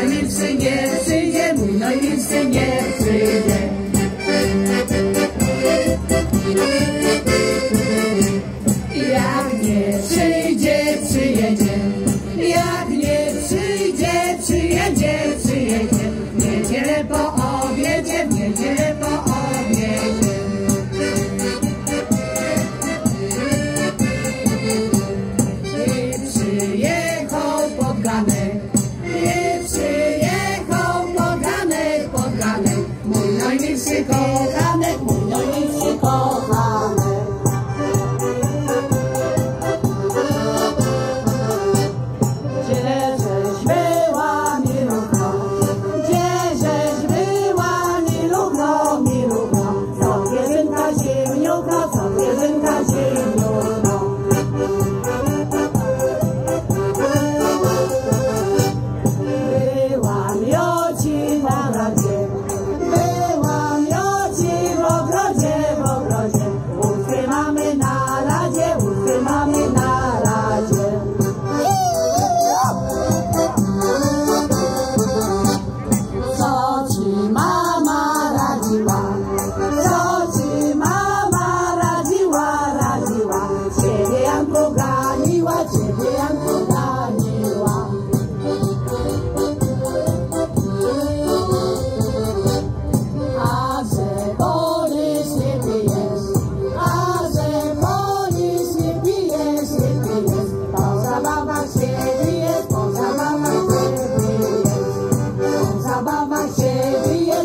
Munayim sen gel, sen gel, Munayim sen gel. się kochamy, no nic się kochamy. Gdzie żeś była, Milu, no, gdzie żeś była, Milu, no, Milu, no, co jest na ziemi, Mas cheia